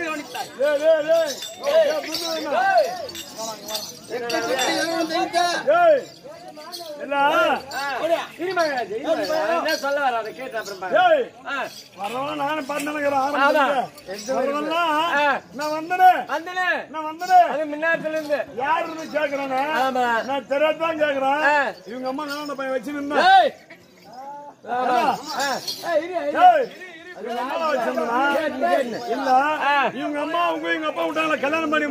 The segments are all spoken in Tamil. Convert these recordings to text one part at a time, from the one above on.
கவனித்தாய் சொல்ல வர அதை அப்புறம் நானும் நான் நான் அது இருந்து யாருன்னு கேக்குறானே நான் தெரியாதான் கேக்குறேன் இவங்க அம்மா நான் பையன் வச்சு நின்று இல்ல. இவங்க அம்மா அவங்க இவங்க அப்பா விட்டாங்களா? கல்யாணம் பண்ணி.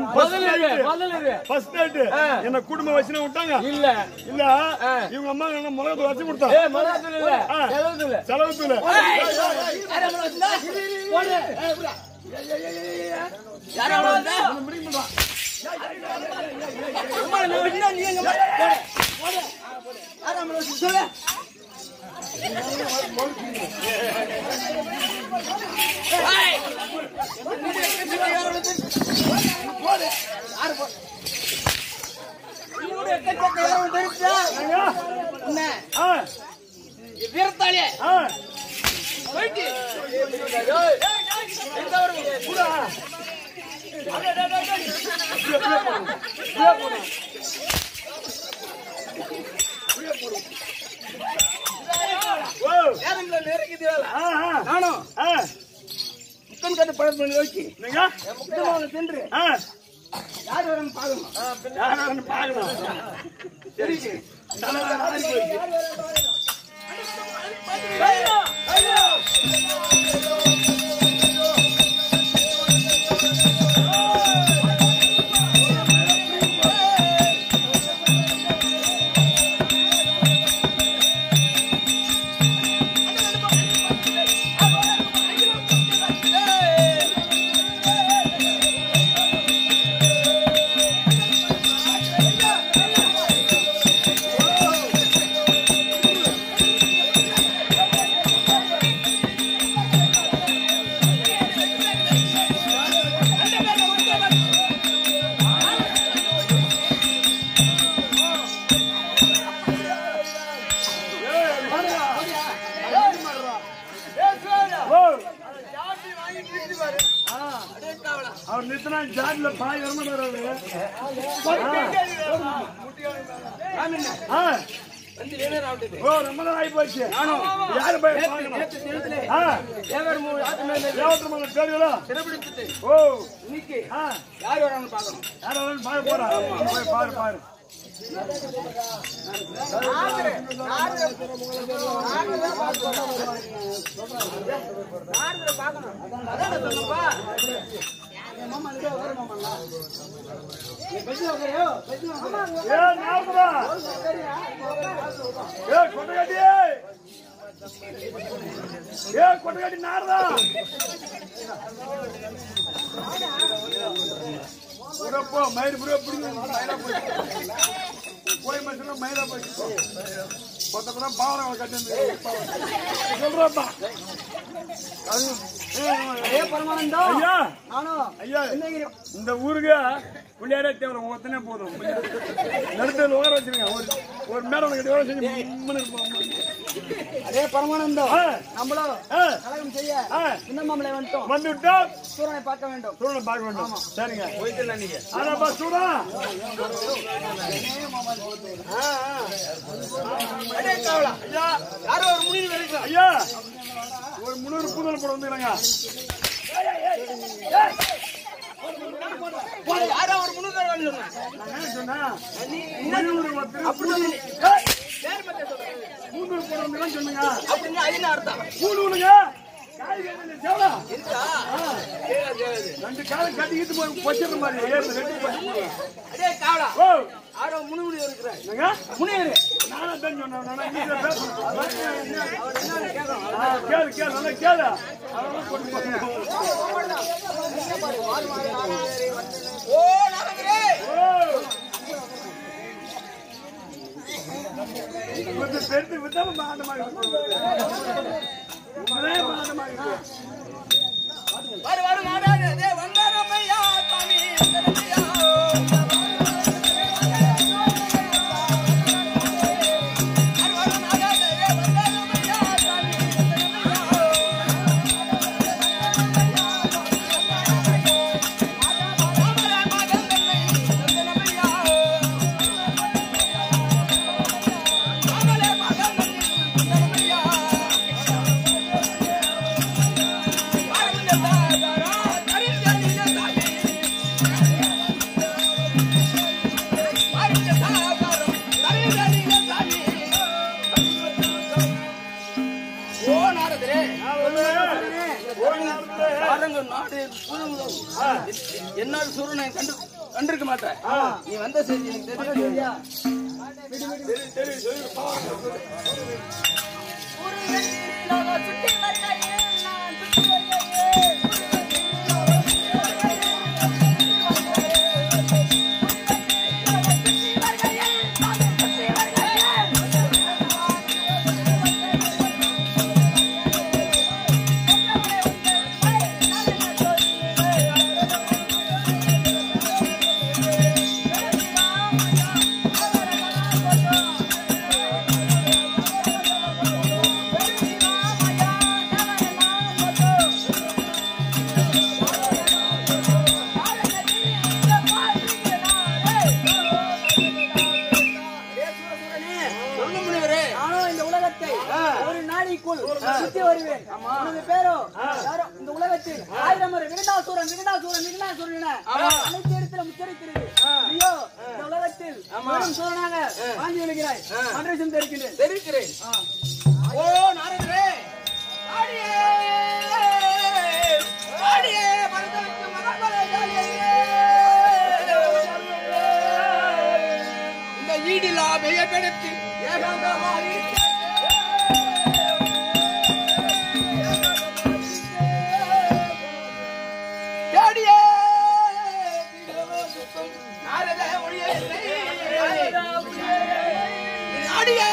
First night. என்ன குடும்பம் வச்சுன்னு விட்டாங்க? இல்ல. இல்ல. இவங்க அம்மா என்ன மிளகத்து வச்சு கொடுத்தா? ஏய் மொதல்ல இல்ல. ஆ. செலவுக்கு இல்ல செலவு தூள் ஆ வீரத்தாளியே ஆ போயிட்டு ஓ நேரங்கள நெருங்குது நானும் முக்கன் கட்டு பழம் பண்ணி வச்சு நீங்க முக்கியமாக தின்று. யார் வரும் பார்க்கணும் யாரான்னு பார்க்கணும் சரி. தலைவர் ஆடி ஏ நார்மலா ஏ புறப்போ மயிர் புற மயிரா போய் போய் மனுஷனா மயிரா பாவனை கட்டி சொல்றப்பா அது இந்த ஊருக்கு பிள்ளையாரே தேவை ஒத்தனே போதும். நடுத்தல் உட்கார வச்சிருங்க. ஒரு ஒரு மேடம் கிட்ட செஞ்சு. அதே பரமானந்தம். ஆ, கலகம் செய்ய ஆ. இன்னும் நம்மளை வந்துட்டோம். வந்து விட்டா சூரனை பார்க்க வேண்டும். சூழலை பார்க்க வேண்டும். சரிங்க. ஆனாப்பா சூடா ஆ, ஆ. ஐயா. யாரோ ஒரு முடிவு வரைக்கும் ஐயா. ஒரு முன்னூறு பூதல் போட வந்துக்கிறாங்க யாரோ ஒரு முன்னூறு அப்படி போட வந்துக்கிறான்னு சொன்னீங்க அப்படின்னா அது என்ன அர்த்தம். ரெண்டு காலம் கட்டிக்கிட்டு போய் பொச்சிடுற மாதிரி அடே காவலா ஓ யாரோ முனிமுடி இருக்கிற என்னங்க முனியரு நானா தான் சொன்னேன் நானா நீங்க பேசணும் அவர் என்ன கேட்கணும் ஆ, கேளு கேளு நல்லா கேளு அதெல்லாம் கொண்டு போங்க ஓ நரகரே ஓ கொஞ்சம் பெருத்து விட்டாலும் மாண்டமா இருக்கு உங்களே மாண்டமா இருக்கு வரு நாடியே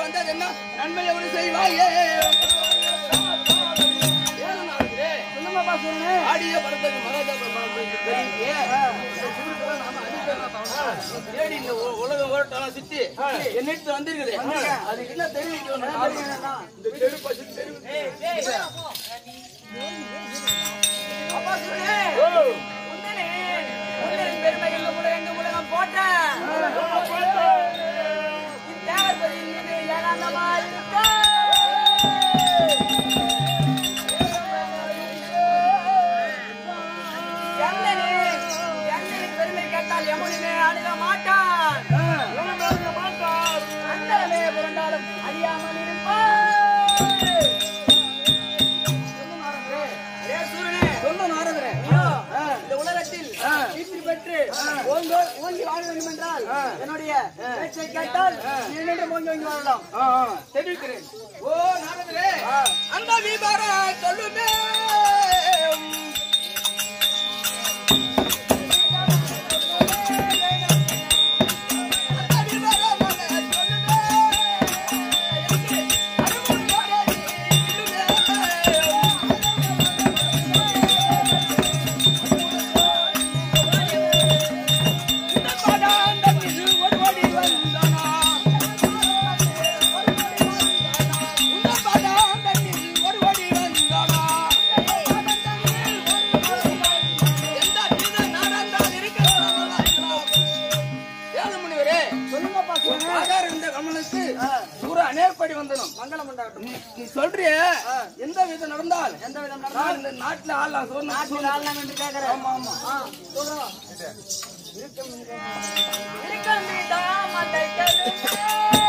வந்தது என்ன? நன்மையை ஒரு செய்வாயே! ஆடிய படத்துக்கு மகாஜா? தேடி இந்த உலகம் ஓரட்டெல்லாம் சுத்தி என்னிட்டு வந்திருக்குது. அதுக்கு என்ன தெரிவிக்கணும் இந்த தெரு பசி தெரு. அப்பா சுரனே, உன்னனே, உன்னனின் பெருமைகள் உலகெங்கும் உலகம் போற்ற. Bayramda bayramda. என்றால் என்னுடைய பேச்சை கேட்டால் நின்று ஓங்கி ஓங்கி வாழலாம் தெரிவிக்கிறேன். ஓ நாரதரே. அந்த விபர சொல்லுமே. 要挣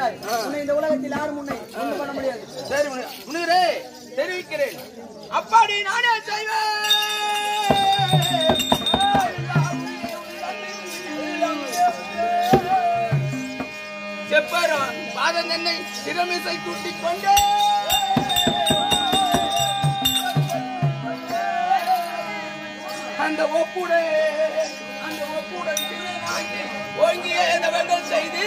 இருக்கிறாய் உன்னை இந்த உலகத்தில் யாரும் உன்னை ஒன்றும் பண்ண முடியாது. சரி முனிவரே தெரிவிக்கிறேன். அப்பாடி நானே செய்வேன். செப்பரான் பாதன் என்னை சிறமிசை கூட்டிக் கொண்டே. அந்த ஒப்புடை அந்த ஒப்புடன் ஓங்கிய இந்த வெங்கல் செய்தி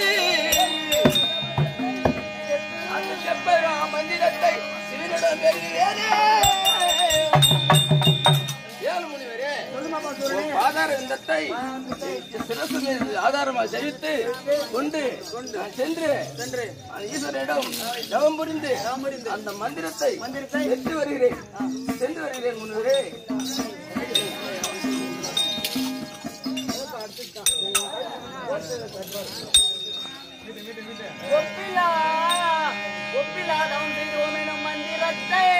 செப்பரா மந்திரத்தை ஆதார இந்தத்தை சிரசு ஆதாரமாக செழித்து கொண்டு சென்று சென்று ஈஸ்வரிடம் தவம் புரிந்து அந்த மந்திரத்தை சென்று வருகிறேன். சென்று வருகிறேன் முன்னரே ஒப்பிலா Stay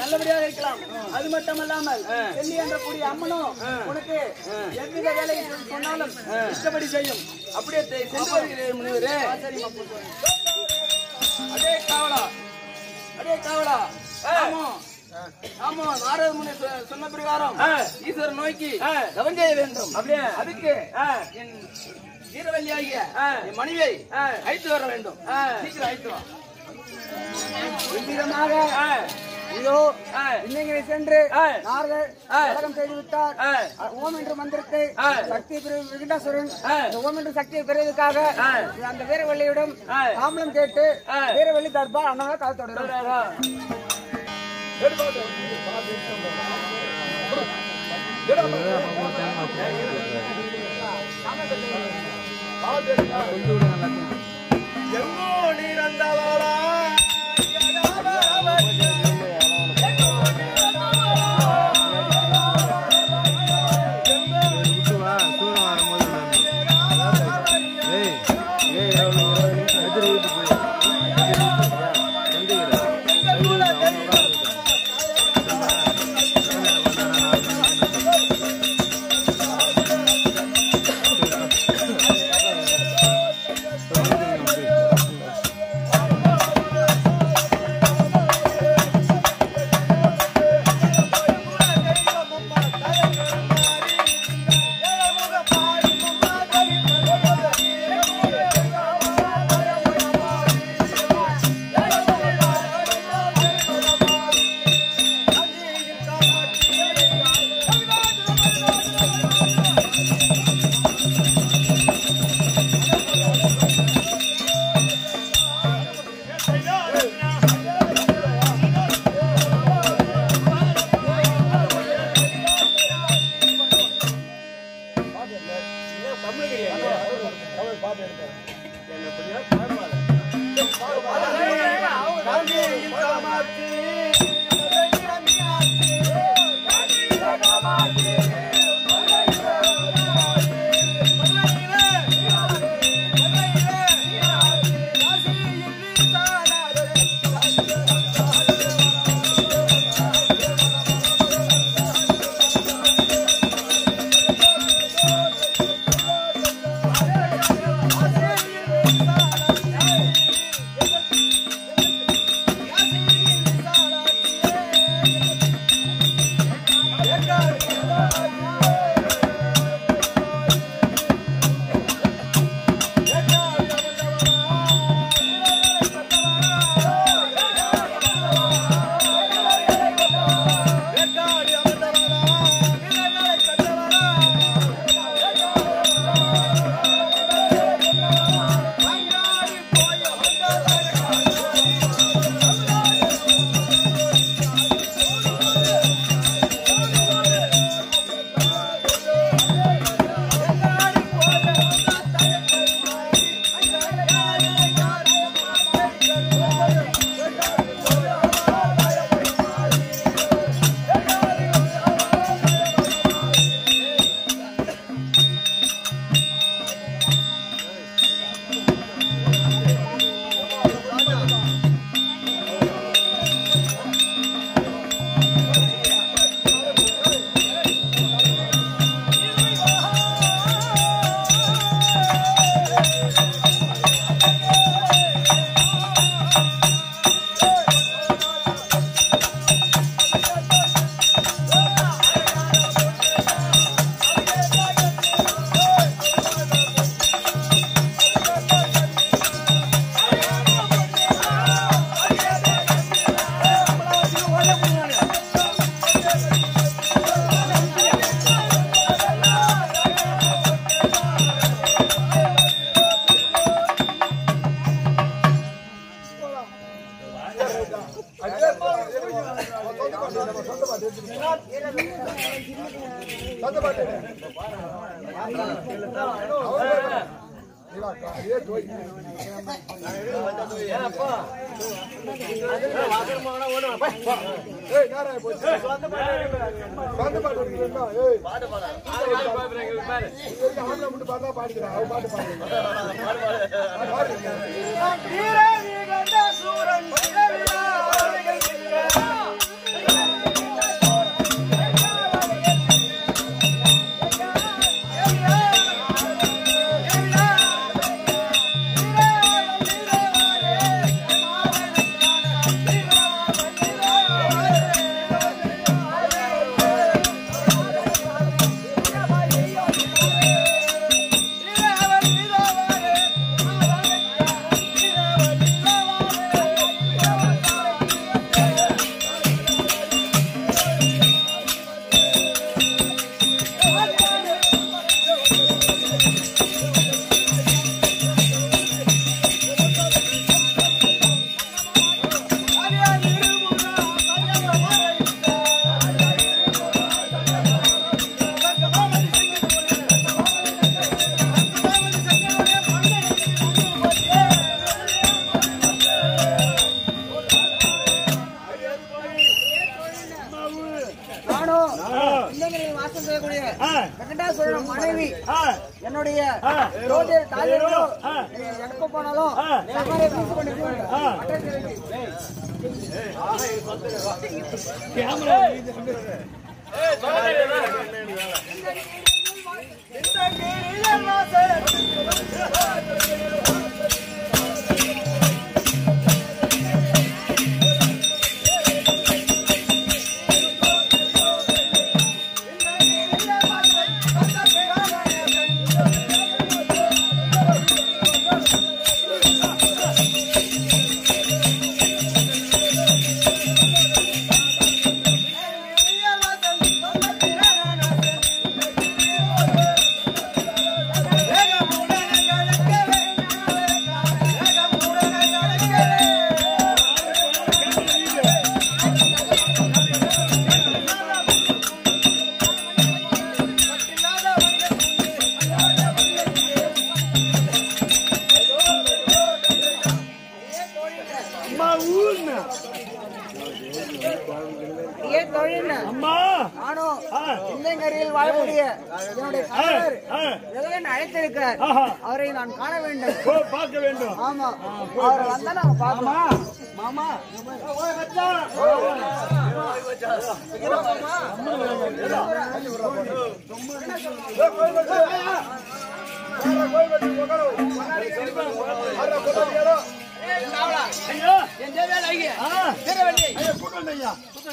நல்லபடியாக இருக்கலாம். அது மட்டுமல்லாமல் செல்லி என்ற கூடிய அம்மனும் உனக்கு எவ்வித வேலை சொன்னாலும் இஷ்டப்படி செய்யும். அப்படியே சென்று வருகிறேன் முனிவரே அடே காவலா. அடே காவலா. ஆமா. ஆமா நாரத முனி சொன்ன பிரகாரம் ஈஸ்வரன் நோக்கி தவம் செய்ய வேண்டும். அப்படியே. அதுக்கு என் வீரவல்லியாகிய என் மனைவியை அழைத்து வர வேண்டும். சீக்கிரம் அழைத்து வா. இதோ இன்னைக்கு சென்று நாரதர் உலகம் செய்து விட்டார் ஓம் என்ற மந்திரத்தை சக்தி பிரிவு விகண்டாசுரன் இந்த ஓம் என்ற சக்தியை பெறுவதற்காக அந்த வீரவள்ளியிடம் தாம்பலம் கேட்டு வீரவள்ளி தர்பார் அண்ணாவை கால் தொடரும். எங்கோ நிறந்தவளா சூரன்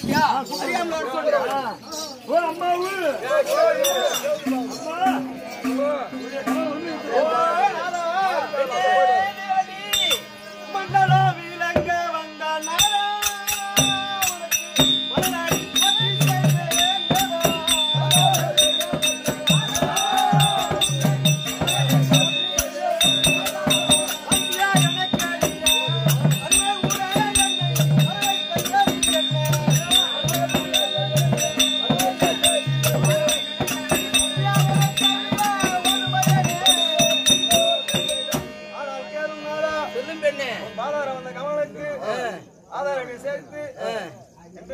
ஐயா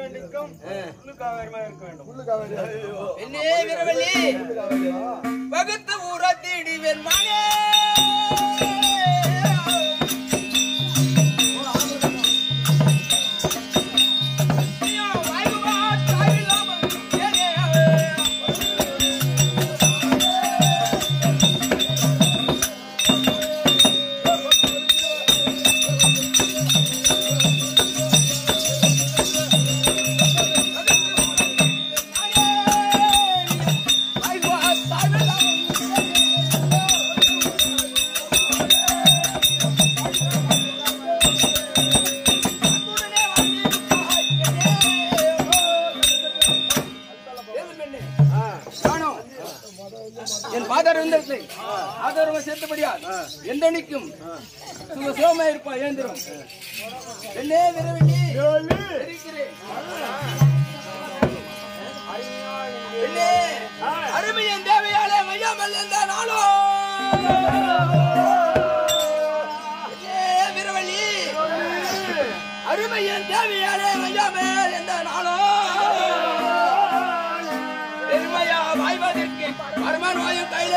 என்றென்றைக்கும் உள்ளுக்காவேரியாக இருக்க வேண்டும் வீரவள்ளி வகுத்து தேடிவேன் மானே எந்த நாளோ பெண்ணே, அருமையின் தேவையாலே மையாமல் எந்த நாளோ பெருமையா வாய்வதற்கு பரமன் வாயும் கையில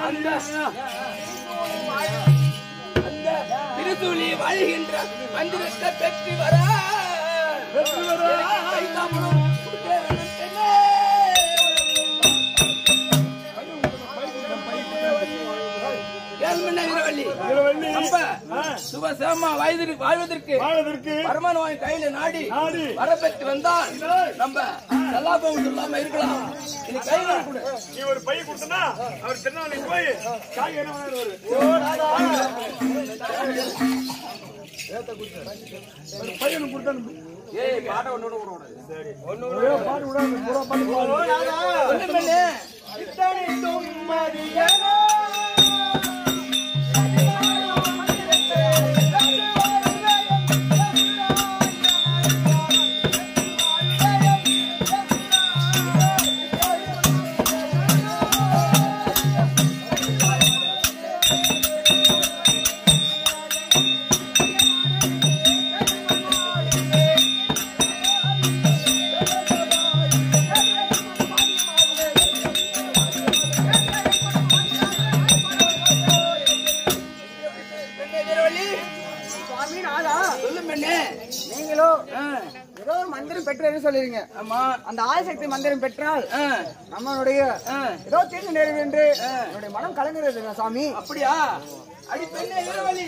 அந்த திருத்துளி வாழ்கின்ற மந்திரத்தை பெற்று வர சுபசேமா வயதிற்கு வாழ்வதற்கு வாழ்வதற்கு பரமானவாய் கையில நாடி நாடி. வரப்பெற்று வந்தால் நம்ம சல்லாபம் சொல்லாம இருக்கலாம். இது கையில கொடு. நீ ஒரு பை கொடுத்தனா அவர் திருநாளை போய் காய் என்ன வாங்கிட்டு ஒரு பையனு கொடுத்தா ஏய் பாட ஒண்ணு விட. பூரா பாட்டு பாடு. ஒண்ணு பண்ணு ஆ மந்திரம் பெற்றால் நம்மளுடைய. ஏதோ தீர்ந்து நிறைவேன்று என்னுடைய மனம் கலங்குறது சாமி? அப்படியா? அடி பெண்ணே வீரவலி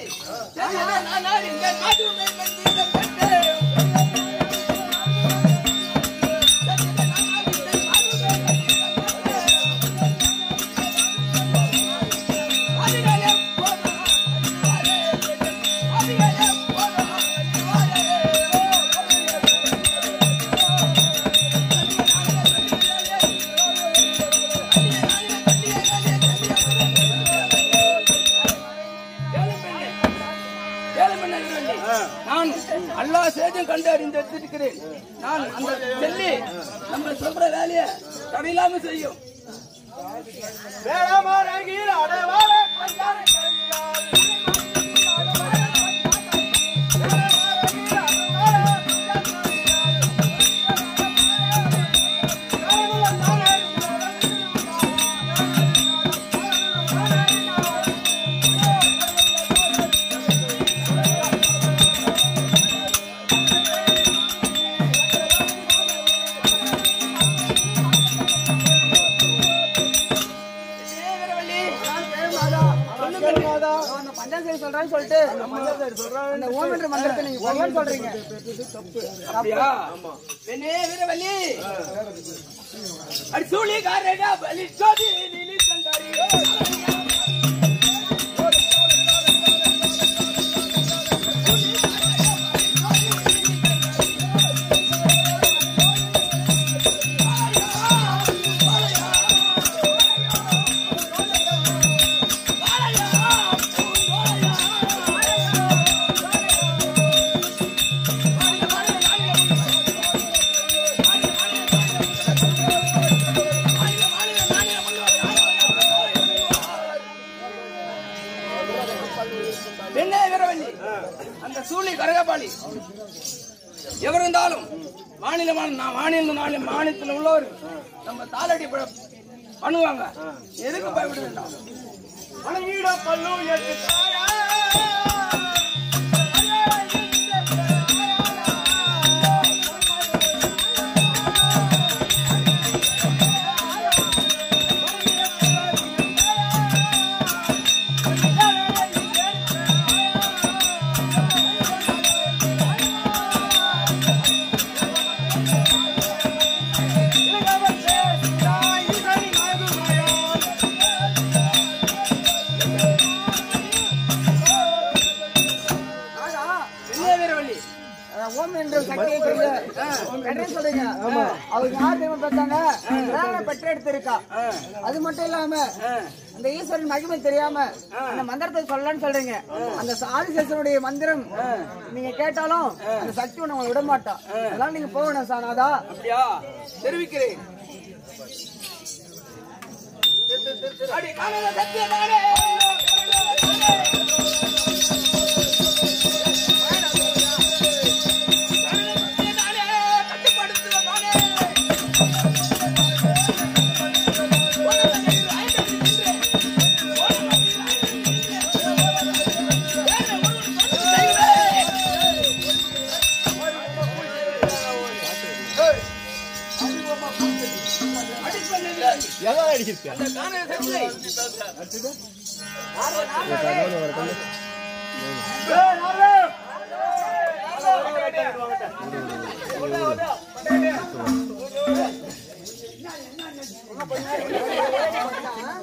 சொல்லிட்டு அந்த ஓம் என்ற மந்திரத்தை நீங்க சொல்லணும்னு சொல்றீங்க. அப்படியா? பெண்ணே வீரவல்லி. அடி சூழிகாரடா பலி சோதி சூழி எவர் இருந்தாலும் மாநிலமான மாநில நாளை மாநிலத்தில் உள்ளவர் நம்ம தாளடி பண்ணுவாங்க. எதுக்கு பயப்பட வேண்டாம் பெண்ணே மகிமை தெரியாம அந்த மந்திரத்தை சொல்லலாம்னு சொல்றீங்க. அந்த ஆதிசேஷனுடைய மந்திரம் நீங்க கேட்டாலும் அந்த சக்தி உங்களை விட மாட்டான் அதெல்லாம் நீங்க போகணும் சானாதா அப்படியா? தெரிவிக்கிறேன். அடி சத்தியமானே காணல சக்தி ஆ